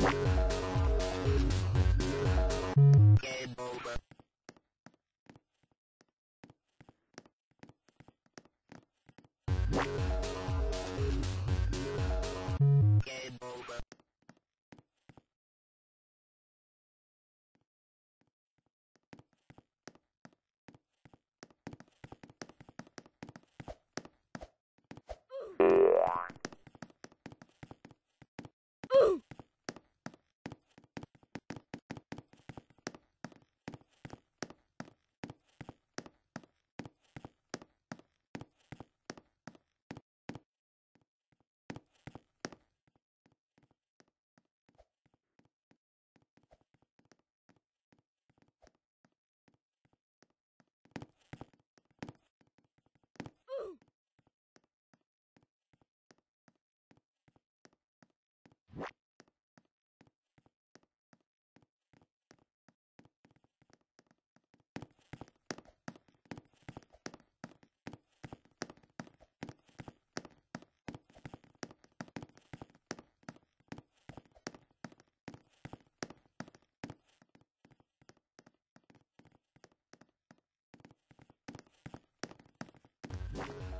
Game あ!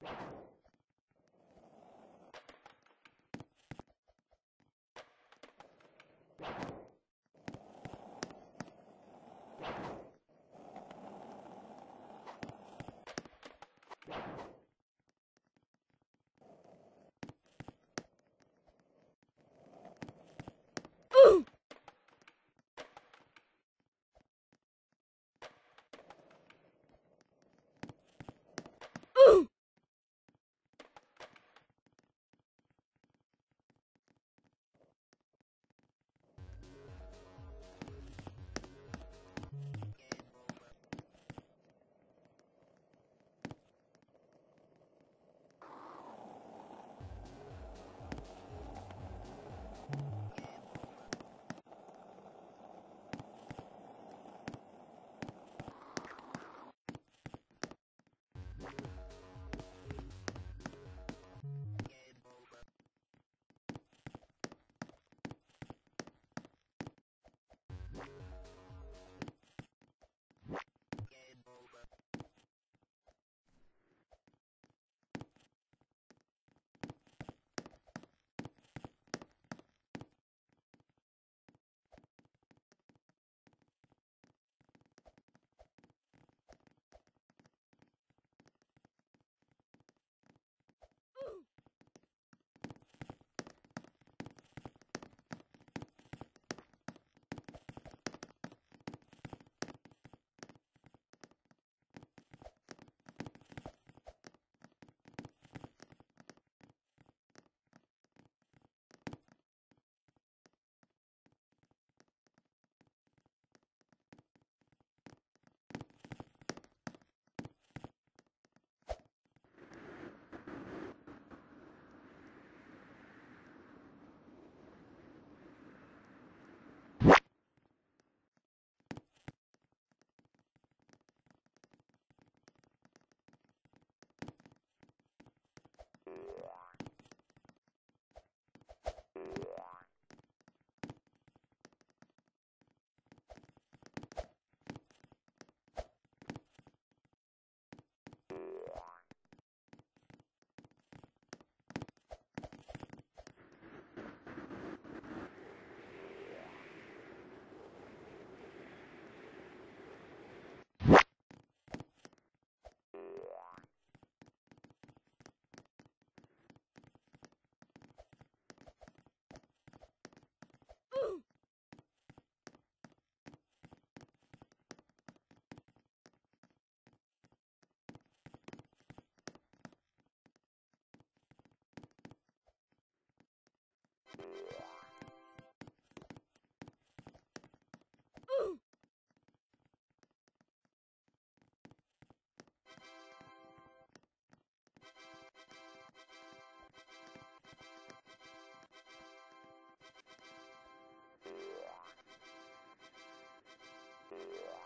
platform. Over.